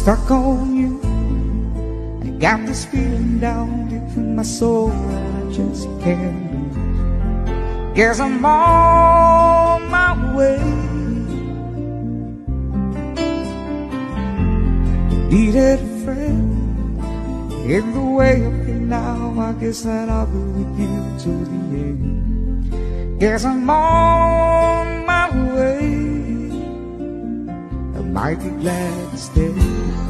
stuck on you. I got this feeling down deep in my soul I just can't lose. Guess I'm on my way. Needed a friend in the way of me now. I guess that I'll be with you to the end. Guess I'm on my way. I might be glad to stay.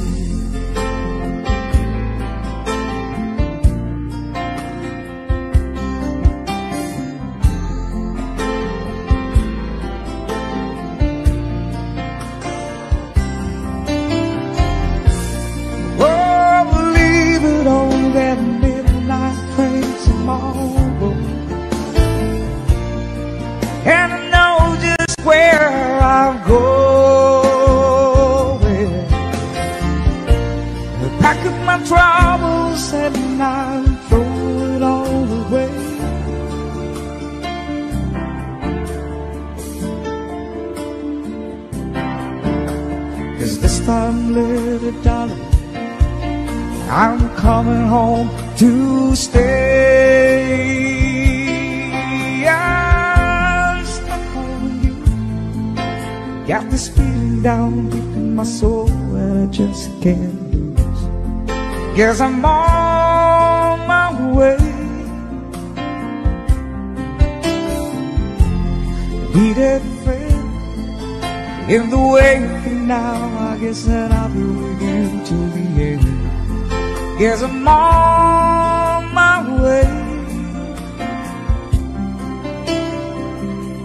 On my way.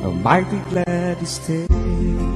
I might be glad to stay.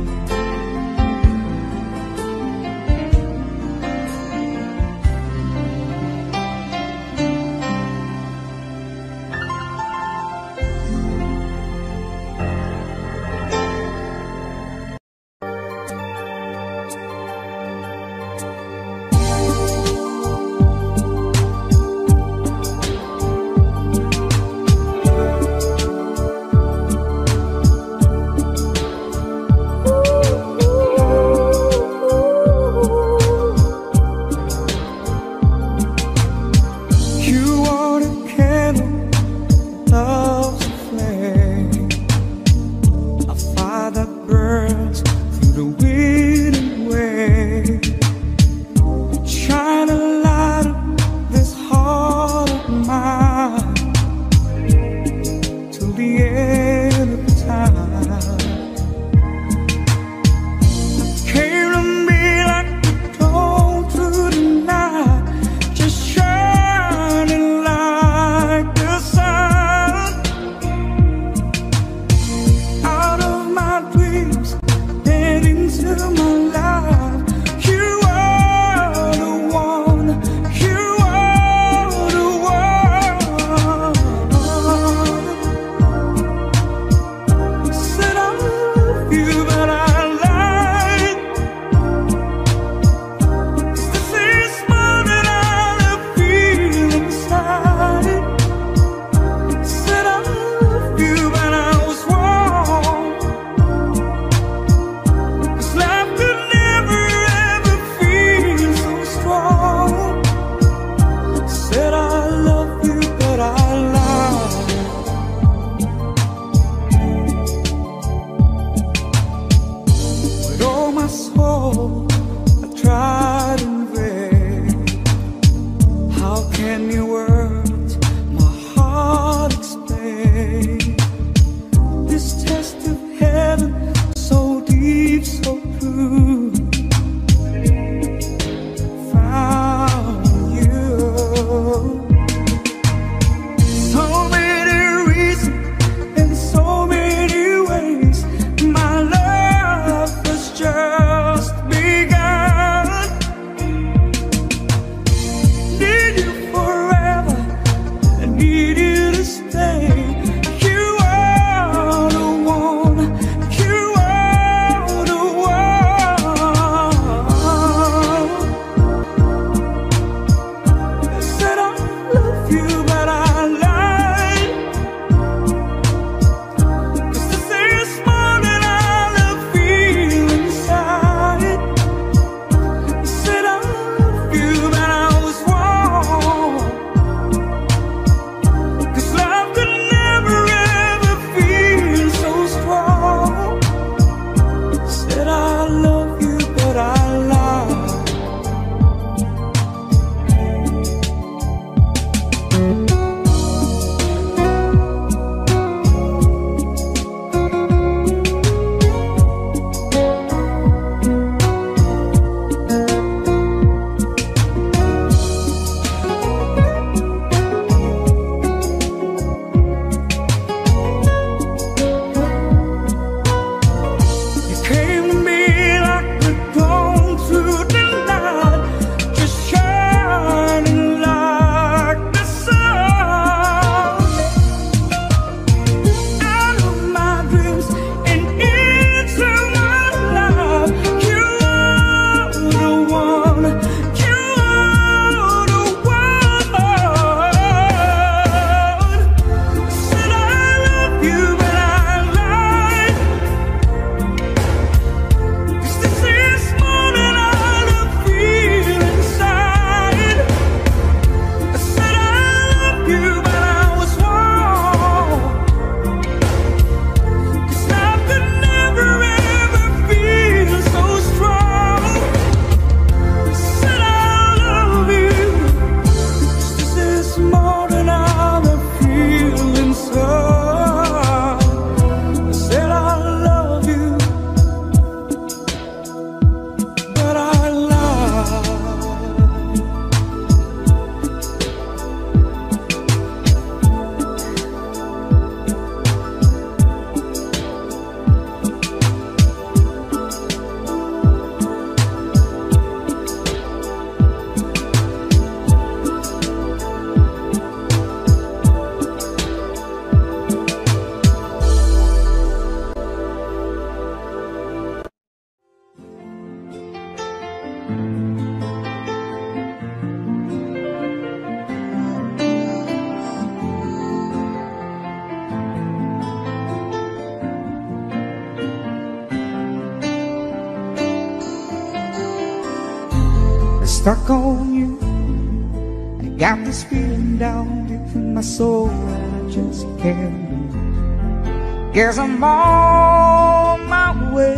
Got this feeling down deep in my soul I just can't lose. Guess I'm on my way.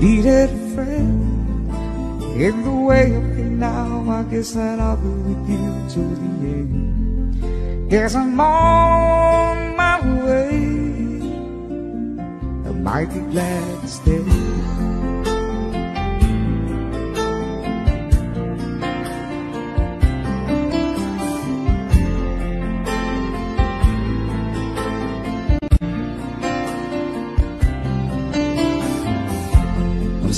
Needed a friend in the way of me now. I guess that I'll be with you to the end. Guess I'm on my way. I might be glad to stay.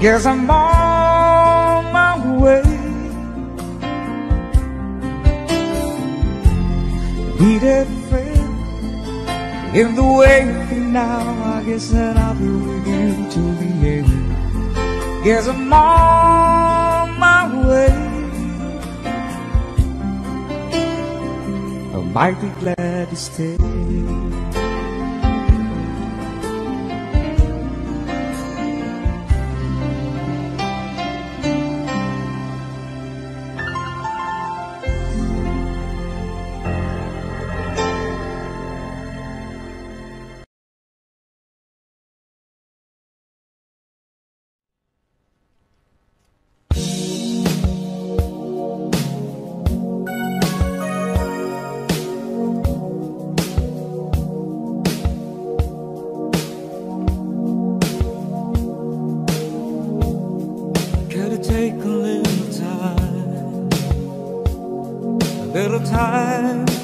Guess I'm on my way. Needed friend in the way now. I guess that I'll be with you to the end. Guess I'm on my way. I might be glad to stay. I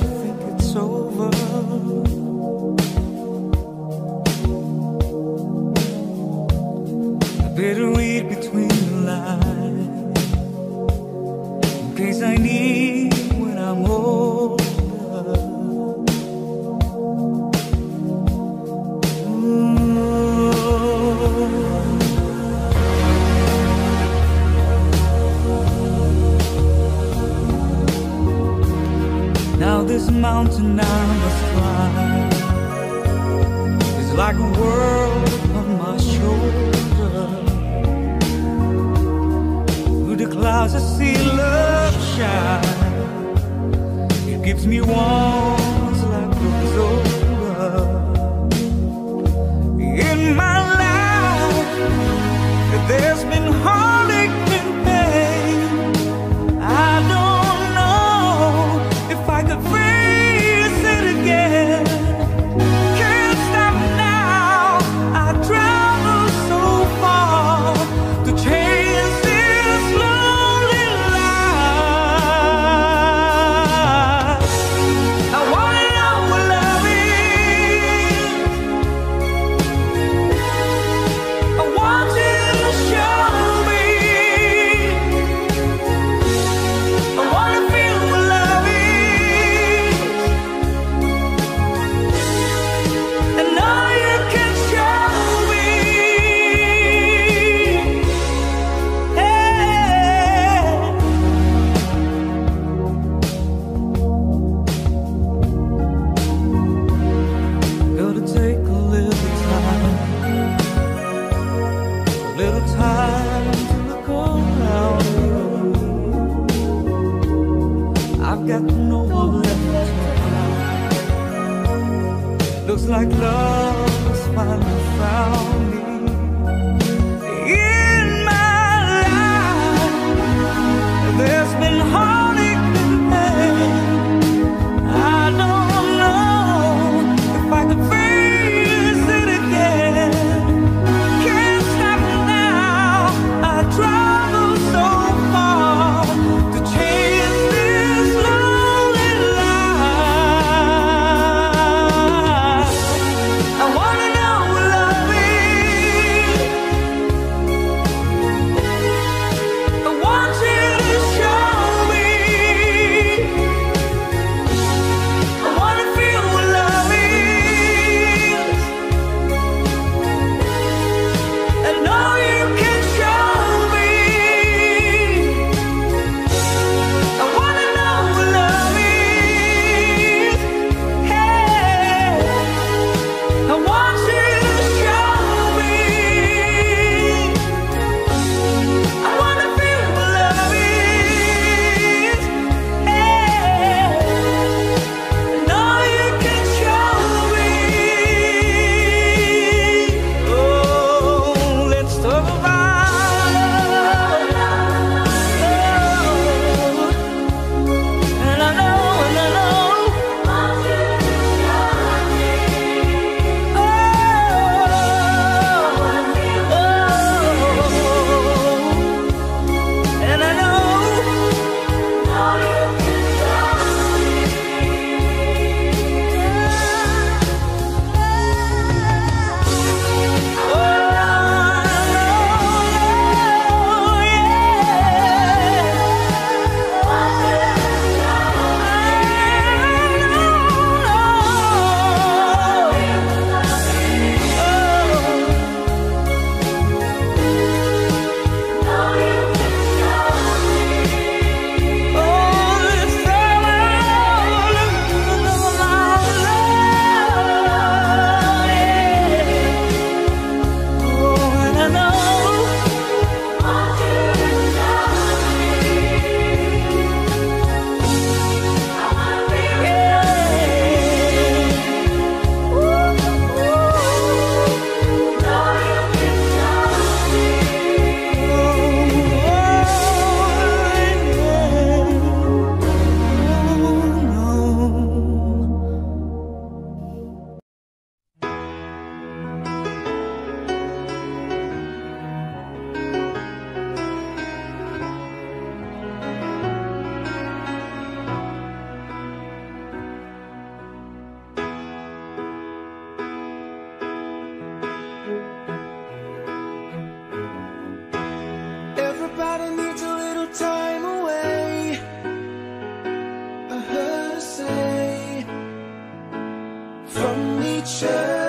from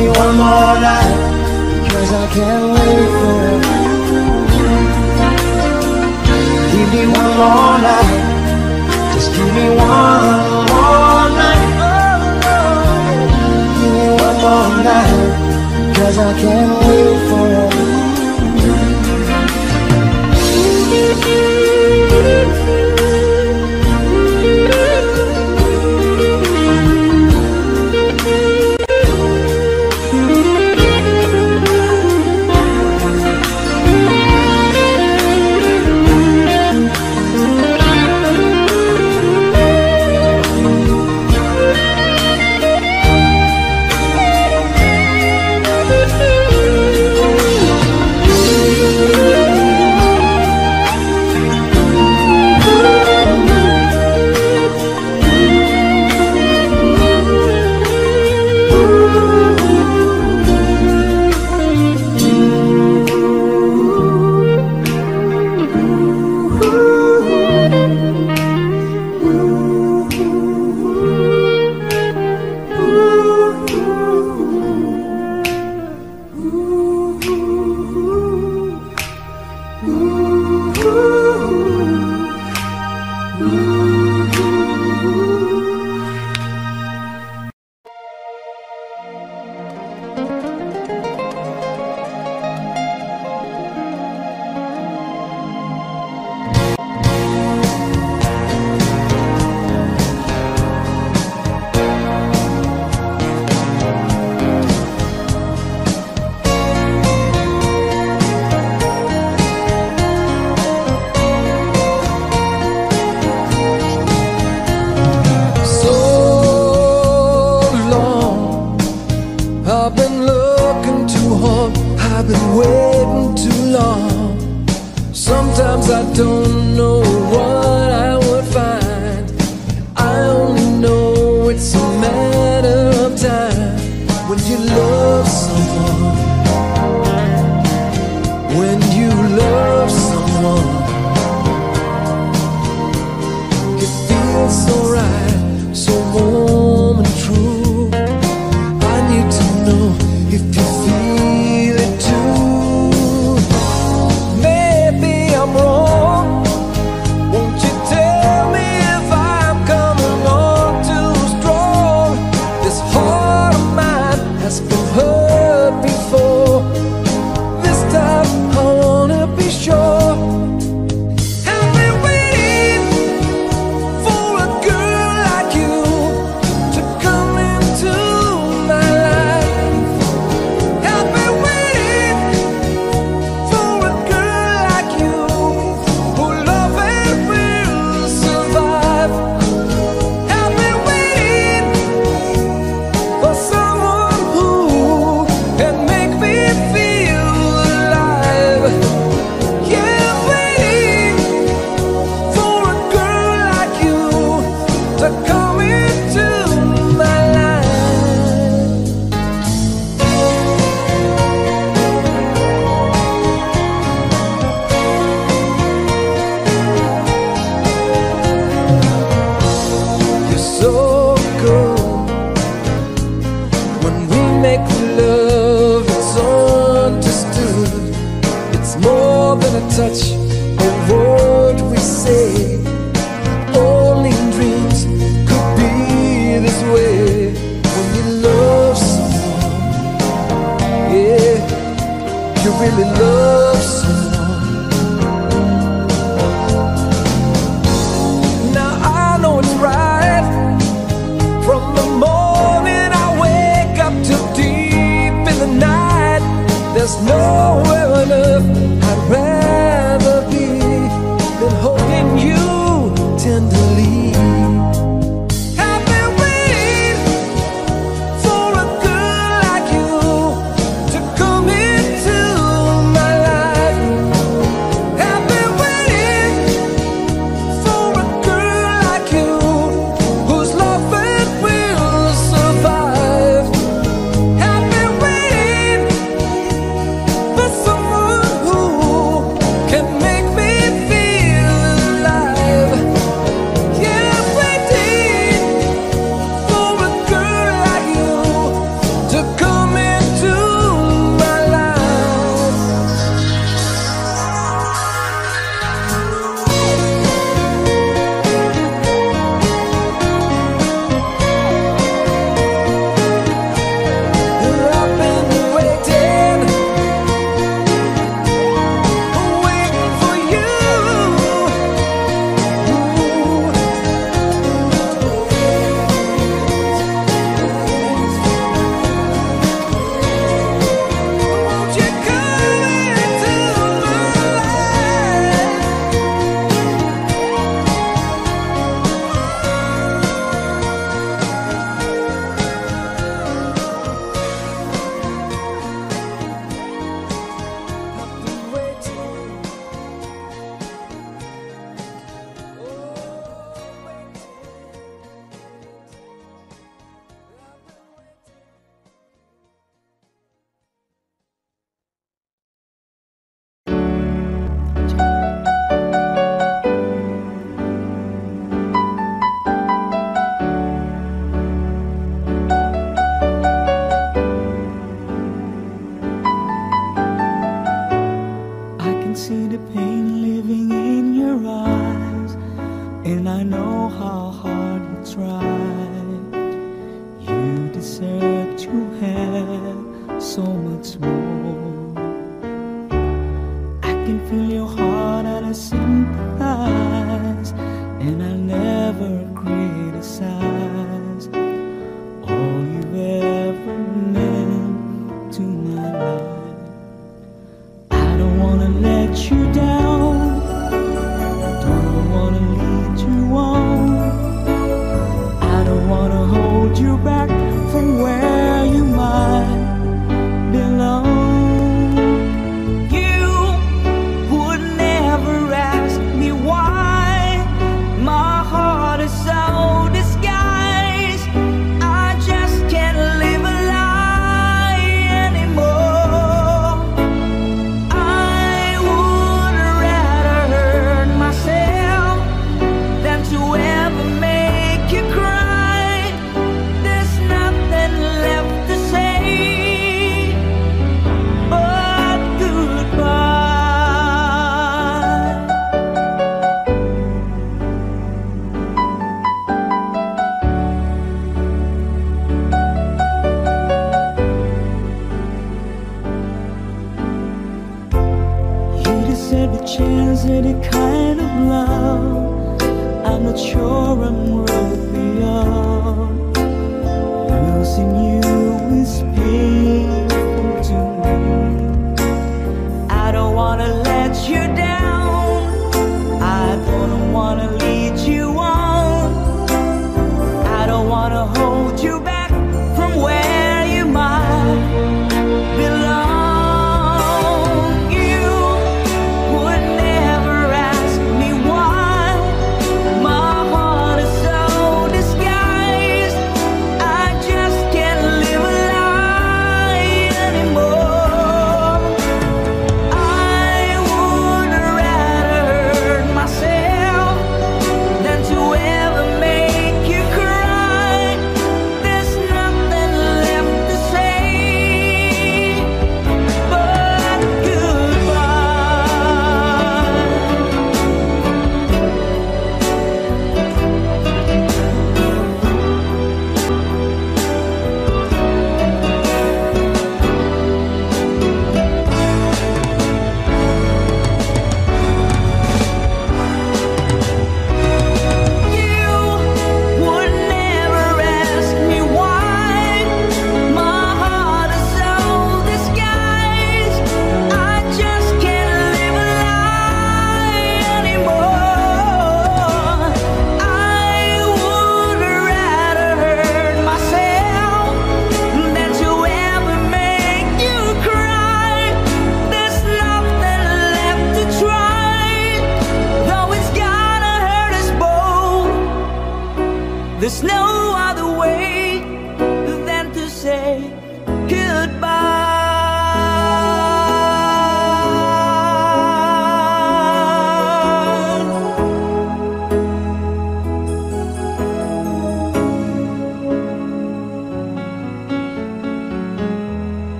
me one more night Because I can't wait for it. Give me one more night Just give me one more night Give me one more night Cause I can't wait for it.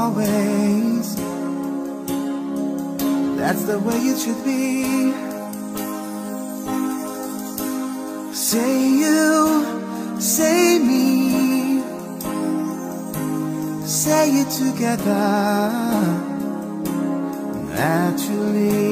always. That's the way it should be. Say you, say me. Say it together. Naturally.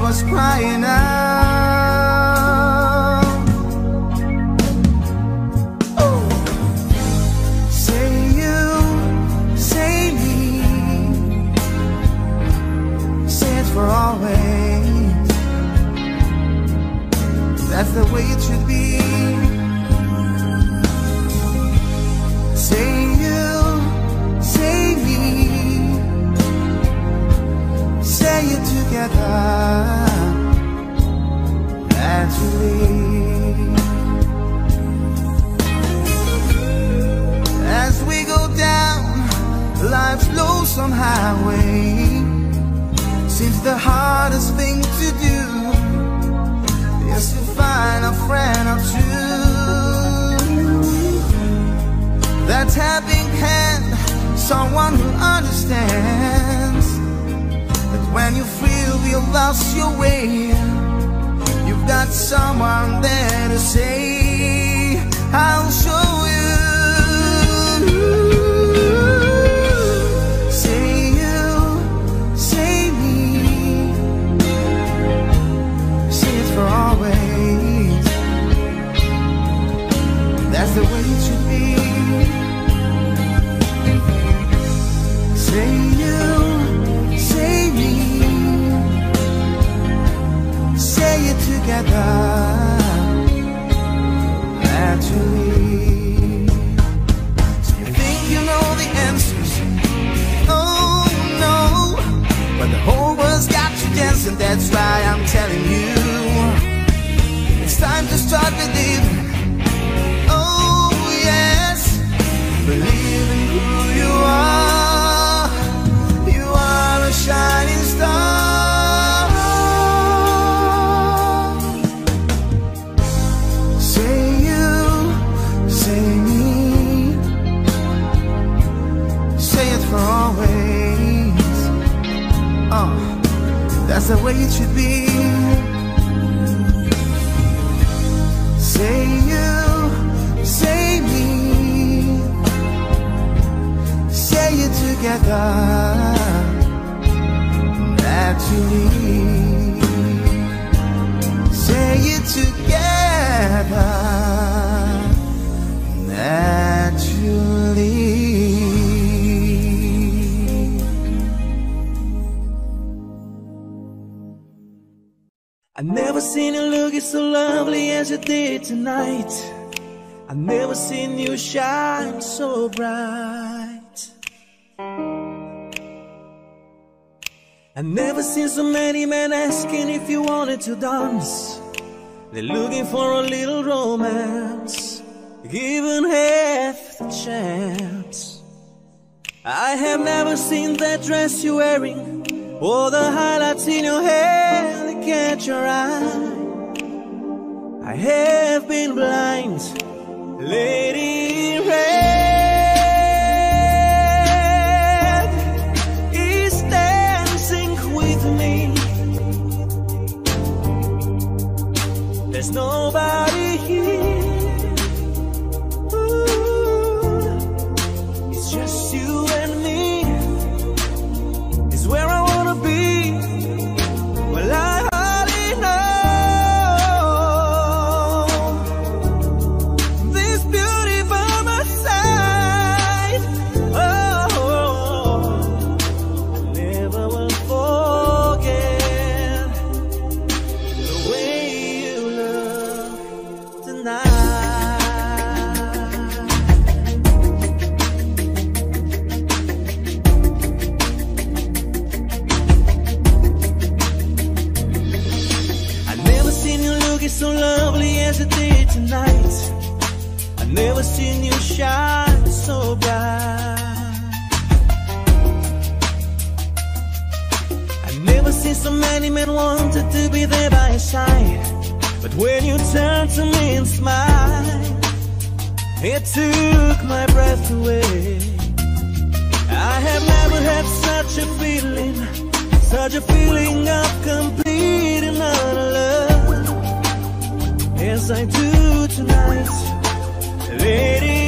was crying out. Understands that when you feel you lost your way, you've got someone there to say, I'll show why tonight. I've never seen you shine so bright. I've never seen so many men asking if you wanted to dance. They're looking for a little romance, given half the chance. I have never seen that dress you're wearing, or the highlights in your hair that catch your eye. I have been blind, Lady in Red is dancing with me. There's nobody many wanted to be there by your side. But when you turned to me and smiled, it took my breath away. I have never had such a feeling, such a feeling of complete and utter love, as I do tonight, Lady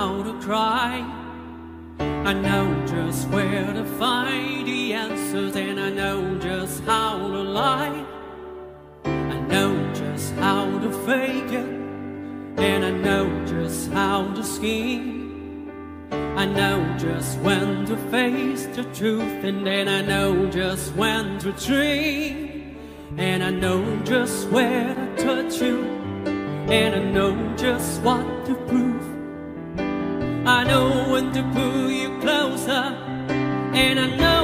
how to cry. I know just where to find the answers, and I know just how to lie. I know just how to fake it, and I know just how to scheme. I know just when to face the truth, and then I know just when to dream. And I know just where to touch you, and I know just what to prove. I know when to pull you closer, and I know.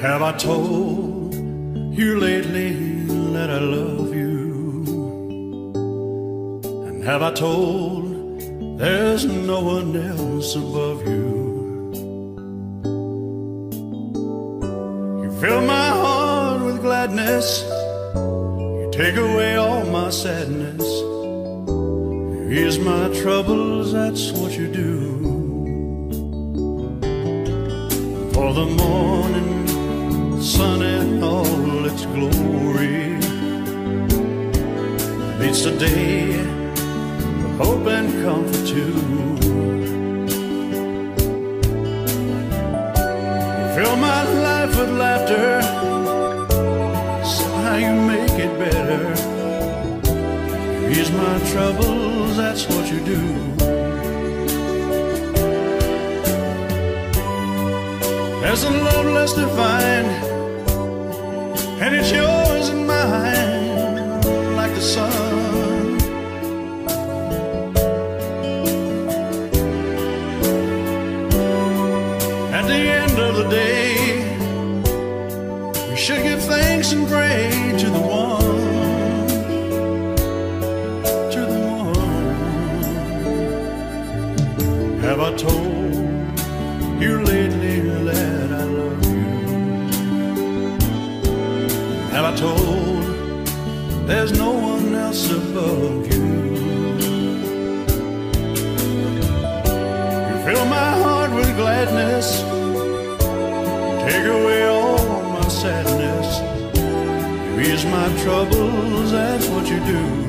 Have I told you lately that I love you? And have I told there's no one else above you? You fill my heart with gladness. You take away all my sadness. Here's my troubles, that's what you do. For the morning sun in all its glory It's a day of hope and comfort too. Fill my life with laughter, somehow you make it better. Ease my troubles, that's what you do. There's a love less defined and it's yours. troubles, that's what you do.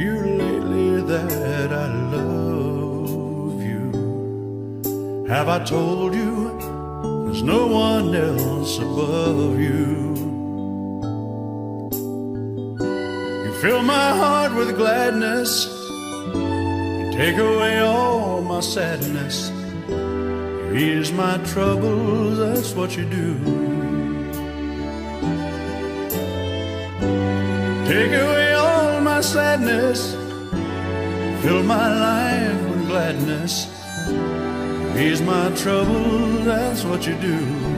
you lately that I love you? Have I told you there's no one else above you? You fill my heart with gladness, you take away all my sadness, you ease my troubles, that's what you do. Take away my sadness, fill my life with gladness. Ease my troubles, that's what you do.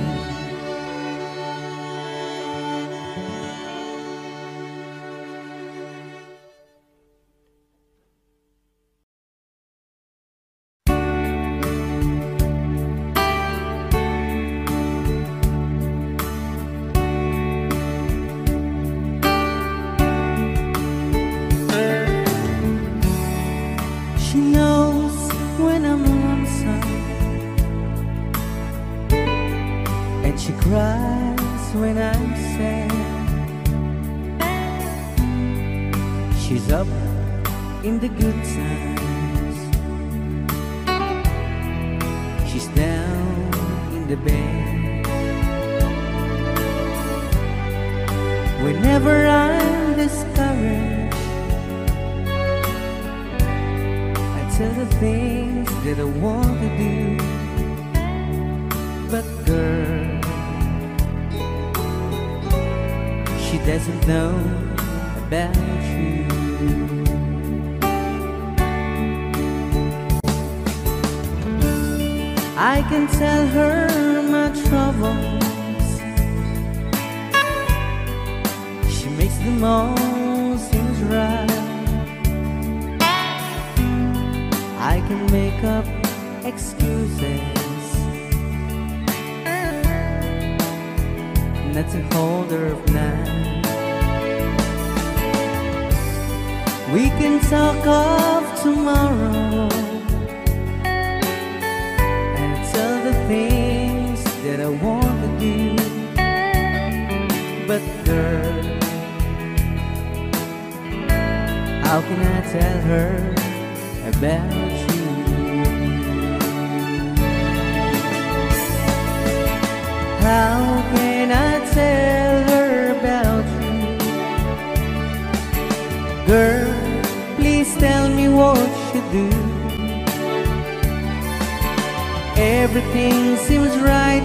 Seems right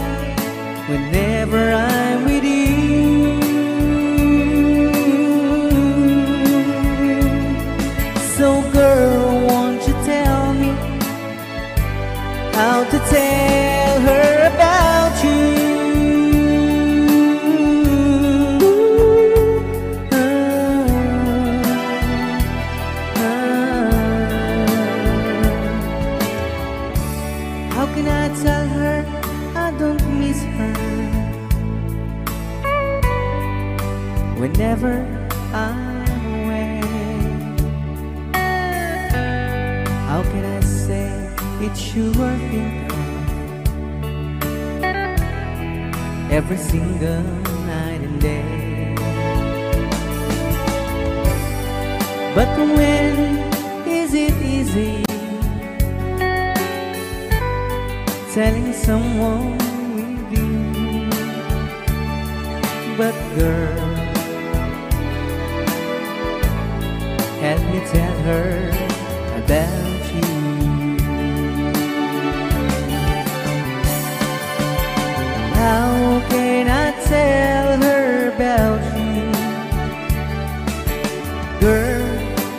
whenever I'm with you. You think of every single night and day? But when is it easy telling someone with you? But girl, help me tell her about How can I tell her about you? Girl,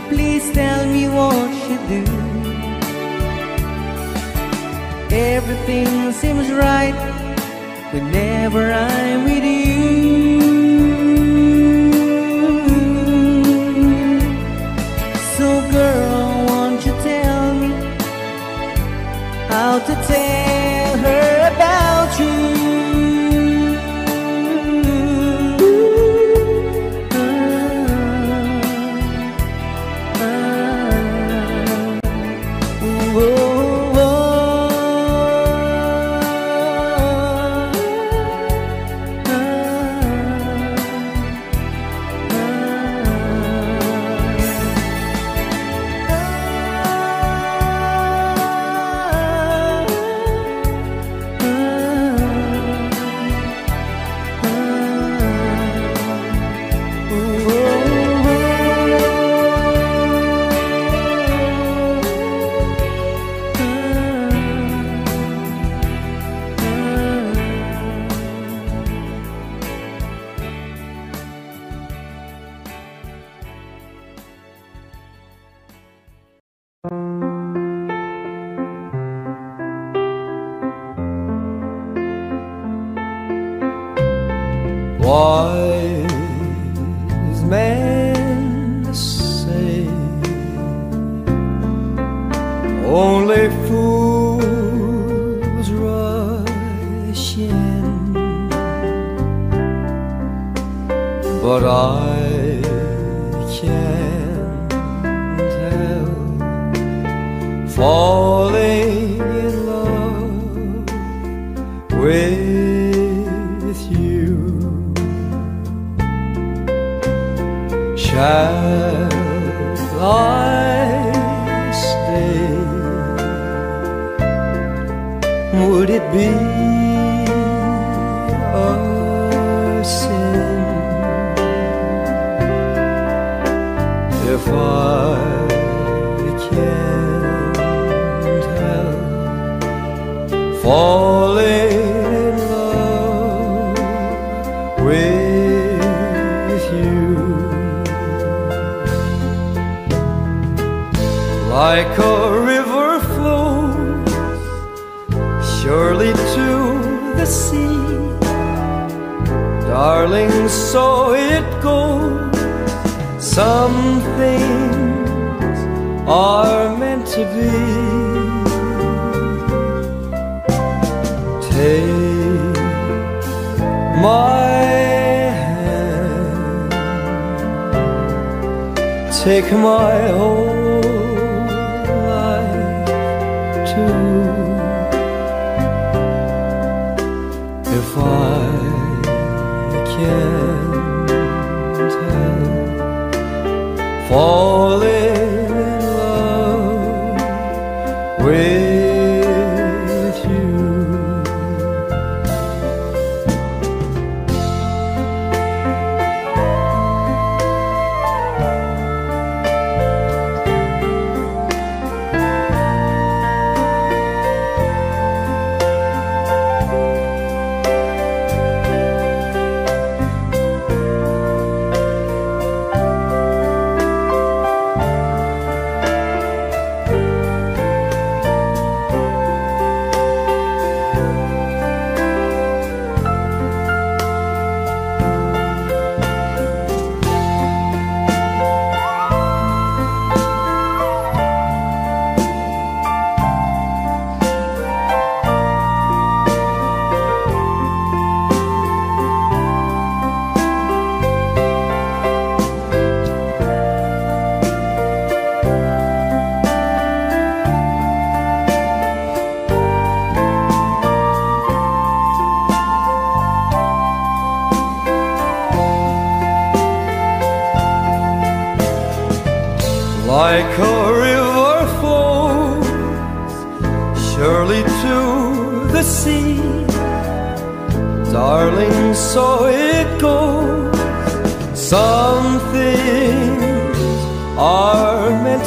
please tell me what you do. Everything seems right whenever I'm with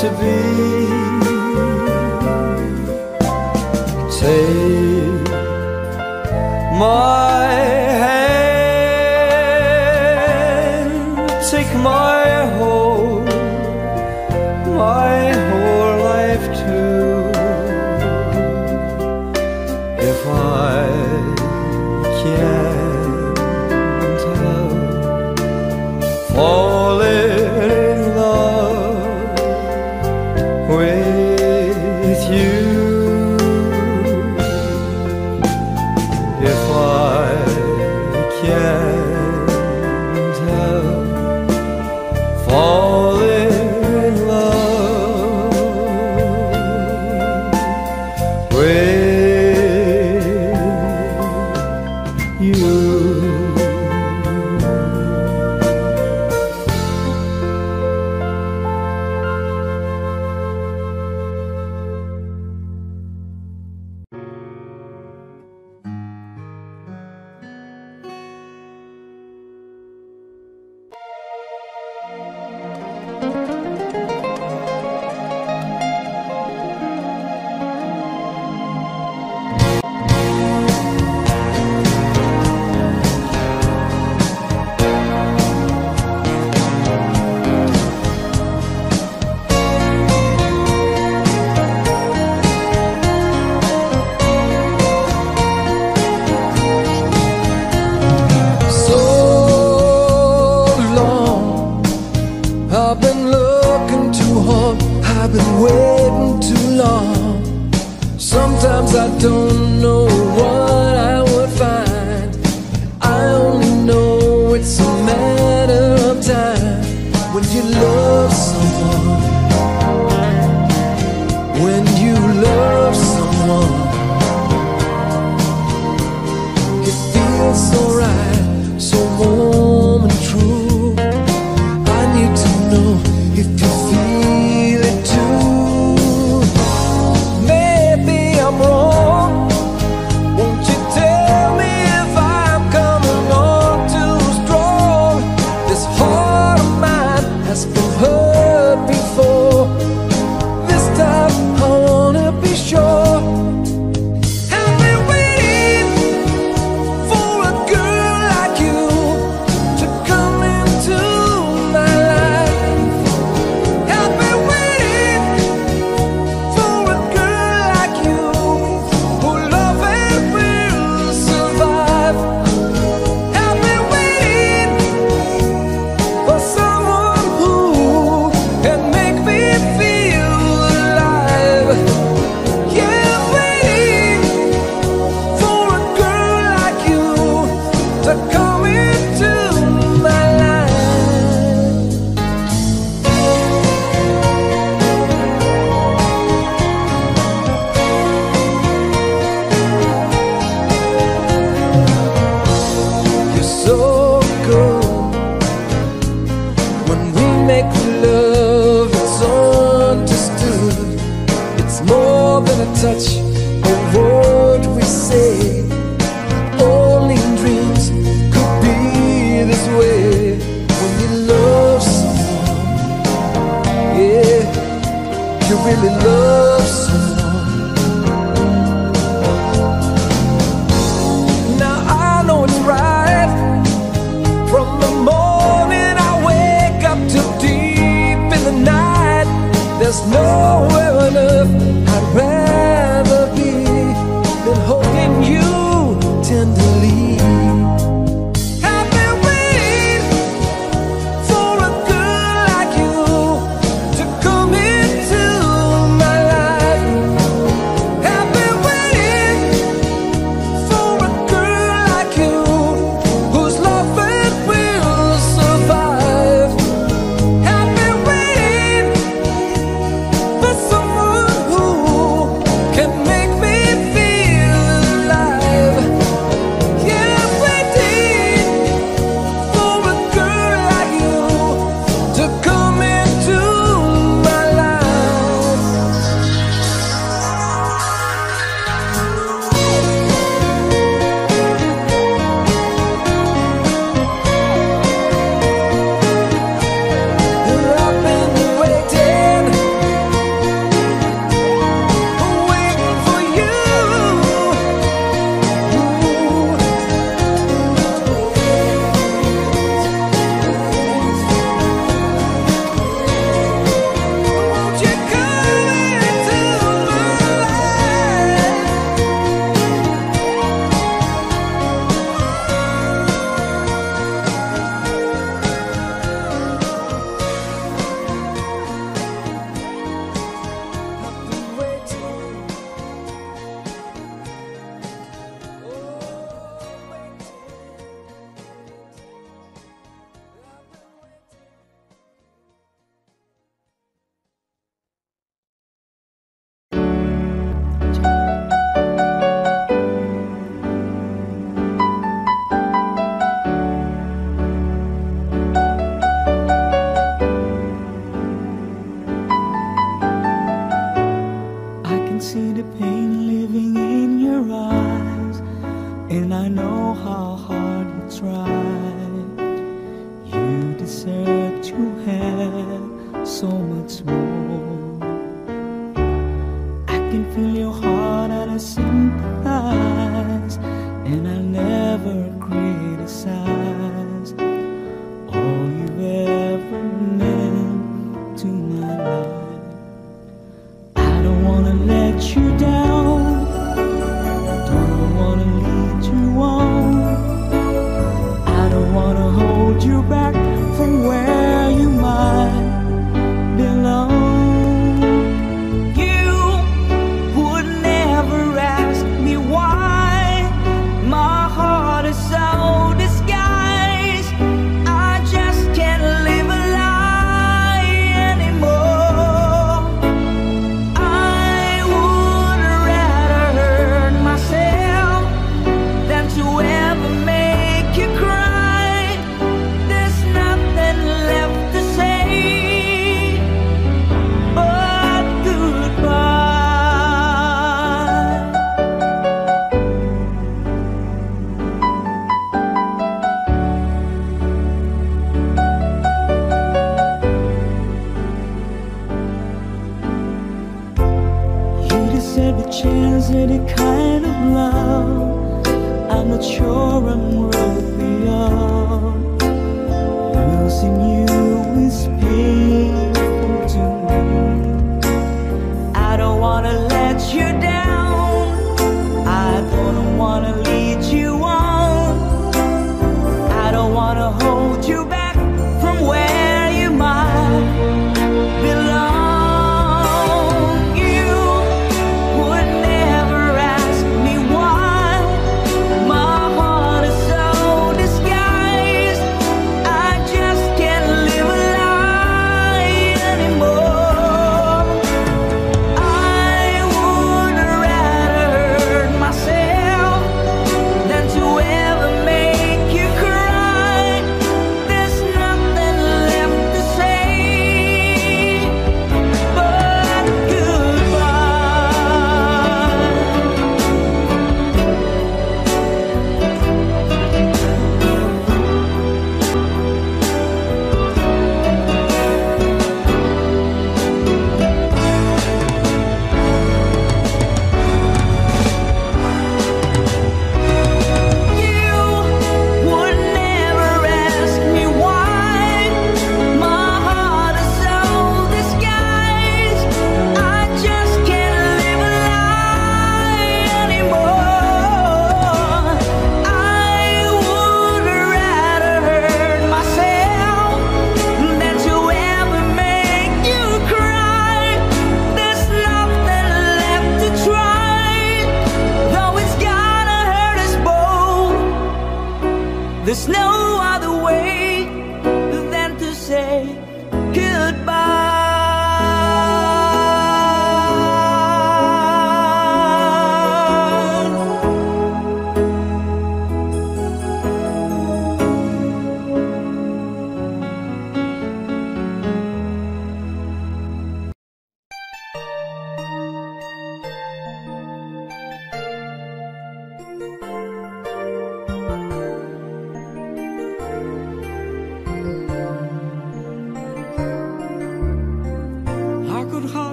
to be.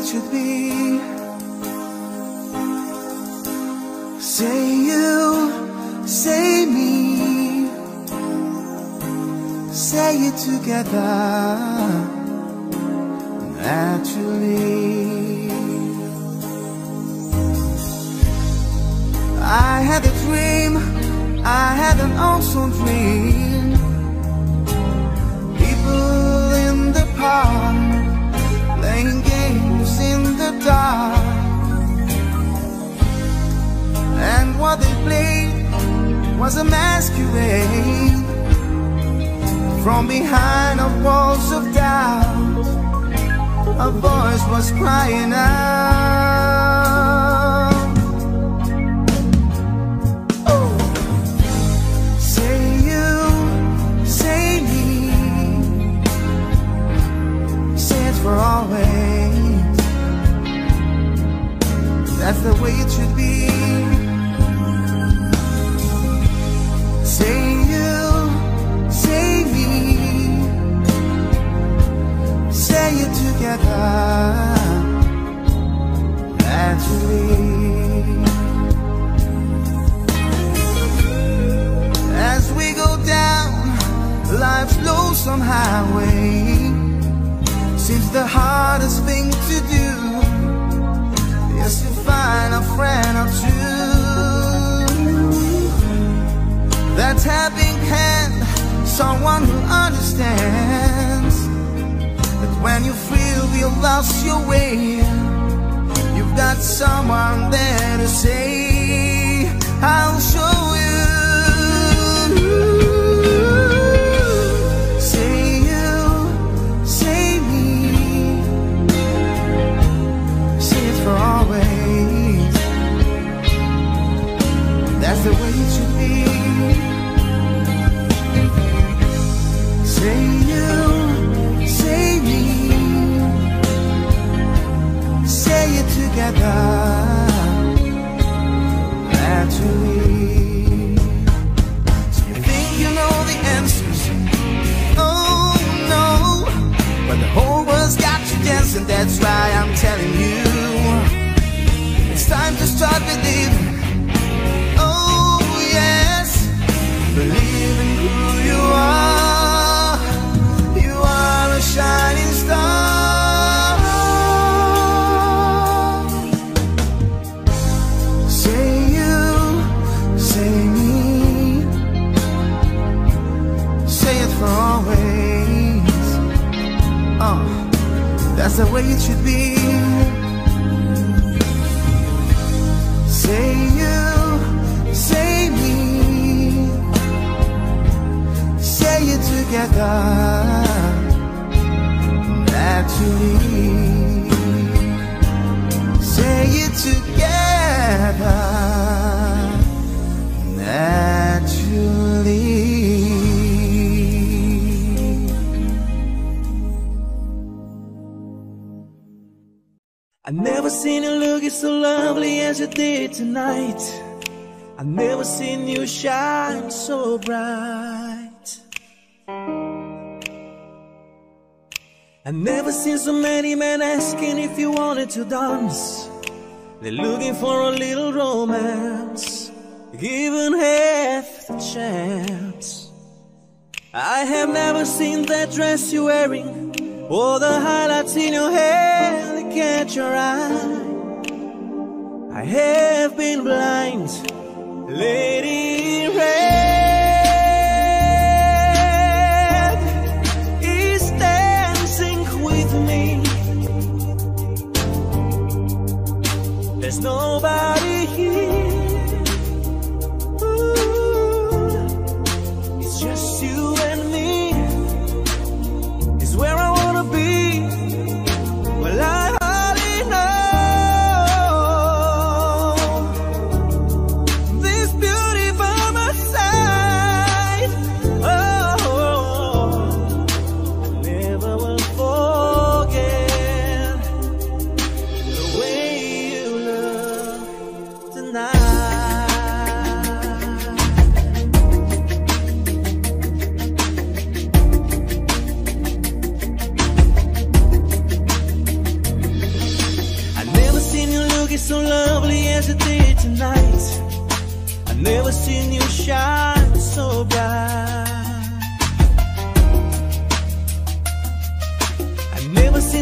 It should be. Say you, say me, say it together naturally. I had a dream, I had an awesome dream. Was a masquerade from behind the walls of doubt. A voice was crying out. Oh. Say you, say me, say for always. That's the way it should be. Together. Naturally. As we go down life's lonesome highway, seems the hardest thing to do is to find a friend or two. That helping hand, someone who understands when you feel you lost your way, you've got someone there to say, I'll show That's why I'm telling you, it's time to start believing. The way it should be. Say you, say me, say it together naturally. Seen you looking so lovely as you did tonight. I've never seen you shine so bright. I've never seen so many men asking if you wanted to dance. They're looking for a little romance, given half the chance. I have never seen that dress you're wearing, or the highlights in your hair that catch your eye. I have been blind, Lady in Red is dancing with me. There's nobody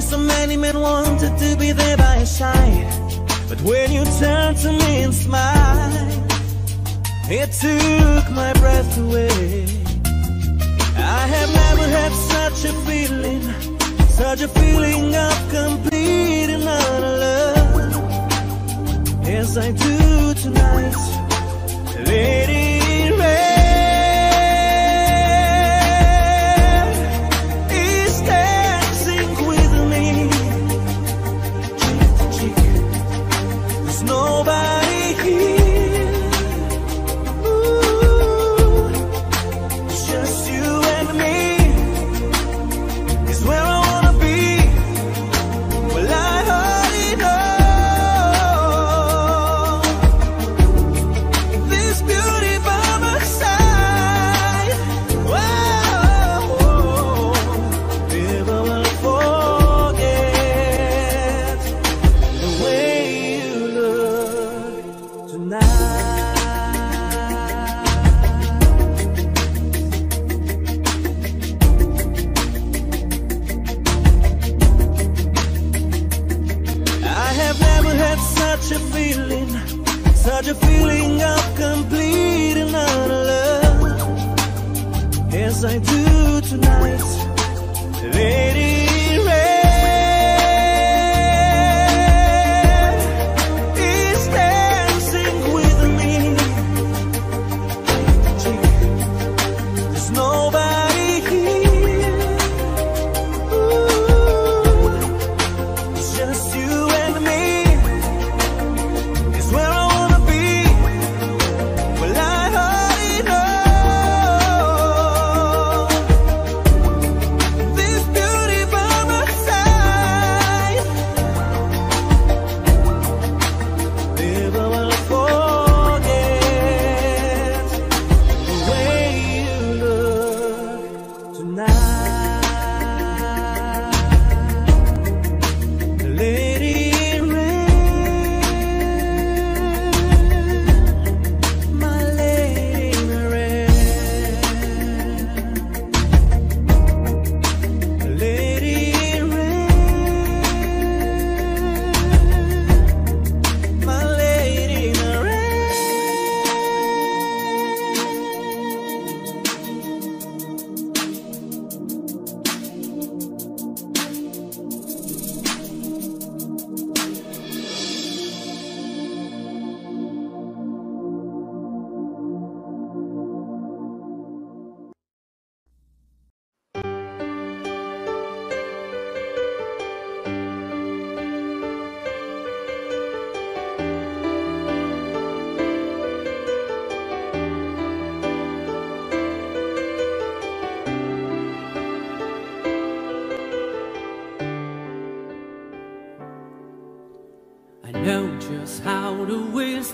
so many men wanted to be there by your side. But when you turned to me and smiled, it took my breath away. I have never had such a feeling, such a feeling of complete and utter love as I do tonight. Let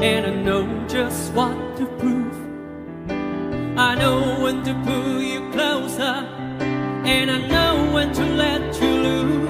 and I know just what to prove. I know when to pull you closer, and I know when to let you loose.